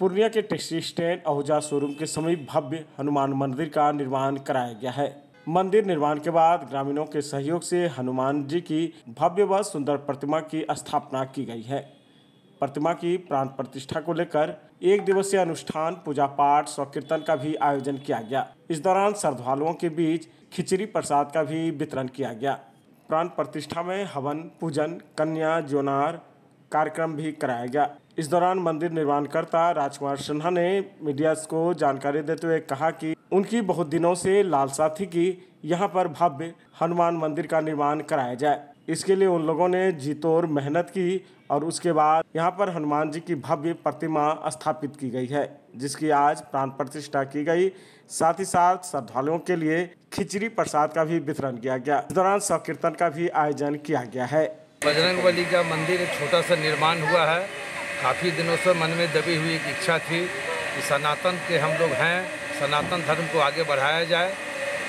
पूर्णिया के taxi stand Ahuja showroom के समीप भव्य हनुमान मंदिर का निर्माण कराया गया है। मंदिर निर्माण के बाद ग्रामीणों के सहयोग से हनुमान जी की भव्य व सुंदर प्रतिमा की स्थापना की गई है। प्रतिमा की प्राण प्रतिष्ठा को लेकर एक दिवसीय अनुष्ठान पूजा पाठ स्व कीर्तन का भी आयोजन किया गया। इस दौरान श्रद्धालुओं के बीच खिचड़ी प्रसाद का भी वितरण किया गया। प्राण प्रतिष्ठा में हवन, पूजन, कन्या जोनार कार्यक्रम भी कराया गया। इस दौरान मंदिर निर्माणकर्ता राजकुमार सिन्हा ने मीडिया को जानकारी देते हुए कहा कि उनकी बहुत दिनों से लालसा थी कि यहाँ पर भव्य हनुमान मंदिर का निर्माण कराया जाए। इसके लिए उन लोगों ने जीतोर मेहनत की और उसके बाद यहाँ पर हनुमान जी की भव्य प्रतिमा स्थापित की गई है, जिसकी आज प्राण प्रतिष्ठा की गई। साथ ही साथ श्रद्धालुओं के लिए खिचड़ी प्रसाद का भी वितरण किया गया। इस दौरान संकीर्तन का भी आयोजन किया गया है। बजरंग बली का मंदिर एक छोटा सा निर्माण हुआ है। काफ़ी दिनों से मन में दबी हुई एक इच्छा थी कि सनातन के हम लोग हैं, सनातन धर्म को आगे बढ़ाया जाए।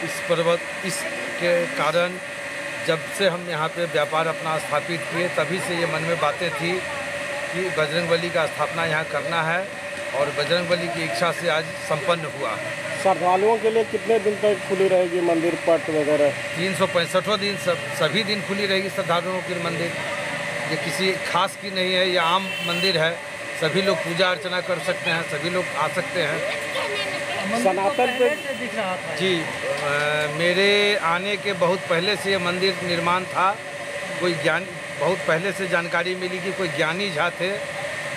इस पर्वत इसके कारण जब से हम यहाँ पे व्यापार अपना स्थापित किए, तभी से ये मन में बातें थी कि बजरंग बली का स्थापना यहाँ करना है और बजरंग बली की इच्छा से आज संपन्न हुआ श्रद्धालुओं के लिए कितने दिन तक खुली रहेगी मंदिर पट वगैरह? तीन सौ पैंसठों दिन सब सभी दिन खुली रहेगी श्रद्धालुओं के मंदिर। ये किसी खास की नहीं है ये आम मंदिर है। सभी लोग पूजा अर्चना कर सकते हैं सभी लोग आ सकते हैं। सनातन पे जी आ, मेरे आने के बहुत पहले से ये मंदिर निर्माण था। कोई ज्ञान बहुत पहले से जानकारी मिली कि कोई ज्ञानी झा थे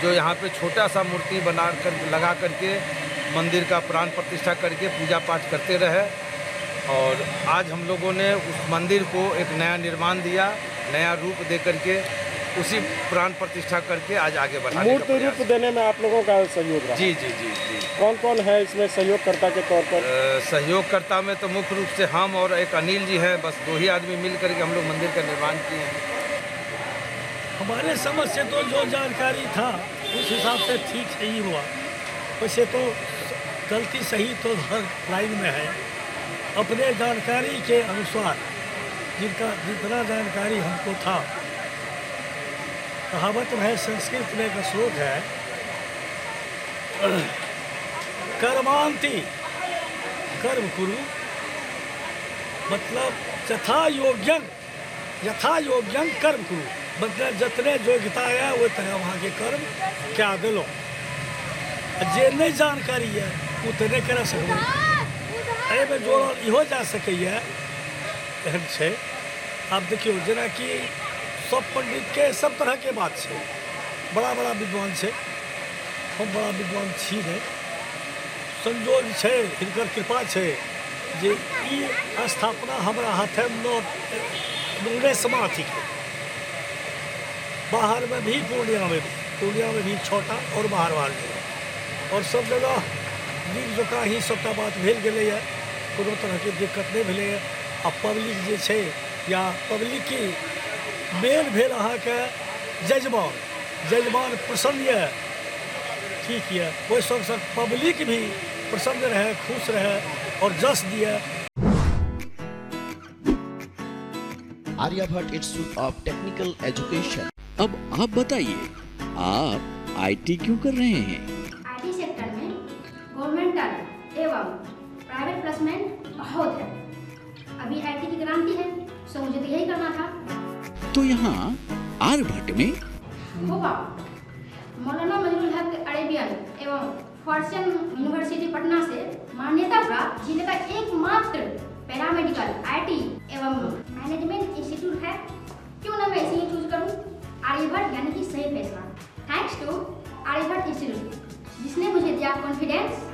जो यहाँ पे छोटा सा मूर्ति बना कर लगा करके मंदिर का प्राण प्रतिष्ठा करके पूजा पाठ करते रहे और आज हम लोगों ने उस मंदिर को एक नया निर्माण दिया नया रूप दे करके उसी प्राण प्रतिष्ठा करके आज आगे बढ़ा मूर्ति रूप देने में आप लोगों का सहयोग रहा। जी जी जी जी। कौन कौन है इसमें सहयोगकर्ता के तौर पर? सहयोगकर्ता में तो मुख्य रूप से हम और एक अनिल जी हैं बस दो ही आदमी मिल करके हम लोग मंदिर का निर्माण किए हैं। हमारे समझ से तो जो जानकारी था उस हिसाब से ठीक सही हुआ। वैसे तो गलती सही तो हर लाइन में है। अपने जानकारी के अनुसार, जिनका, जितना जानकारी हमको था। कहावत में संस्कृत में एक श्लोक है, कर्मांति, कर्म कुरु मतलब यथा योग्यन यथा योग्यन कर्म कुरु। मतलब जितने योग्यता है वो तरह वहाँ के कर्म, क्या दिलो। जे नहीं जानकारी है वो तो नहीं कर सकते। एहिमे जोड़ल इहो जा सकैए एहन छै। आब देखियौ जेनाकि सब पंडितके सब तरहके बात छै। बड़ा बड़ा विद्वान छै। हम बड़ा विद्वान छी नहि संजोग छै, हिनकर कृपा छै जे ई स्थापना हमरा हाथेमे उन्नैसमा अथीके बाहर में भी पूर्णिया में भी पूर्णिया में भी छोटा और बाहर बाहर। और सब जगह नीक जकाँ ही सबटा बात भेल गेलैए कोनो तरहके दिक्कत नहि भेलैए आ पब्लिक जे छै या पब्लिक की मेन भेल अहाँके जजमान जजमान प्रसन्न यए ठीक यए ओहि सङ्ग पब्लिक भी प्रसन्न रहए खुश रहए और जस दिए Aryabhatta institute of technical education अब आप बताइए आप आईटी क्यों कर रहे हैं? एवं प्राइवेट प्लेसमेंट बहुत है। अभी आईटी की क्रांति है सो मुझे तो यही करना था। तो यहाँ आर्यभट्ट में? होगा मौलाना मजरुल हक अरेबियन एवं फॉर्चन यूनिवर्सिटी पटना से मान्यता प्राप्त ज़िले का एकमात्र पैरामेडिकल आईटी एवं मैनेजमेंट इंस्टीट्यूट है। क्यों ना मैं इसे ही चूज़ करूँ? आर्यभट्ट यानी कि सही फैसला थैंक्स टू आर्यभट्ट इंस्टीट्यूट जिसने मुझे दिया कॉन्फिडेंस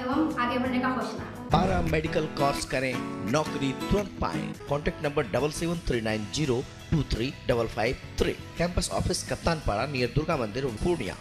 एवं आगे बढ़ने का हौसला पारा मेडिकल कोर्स करें, नौकरी तुरंत पाएँ। Contact number double seven three nine zero two three double five three campus office Kaptan Para near Durga मंदिर पूर्णिया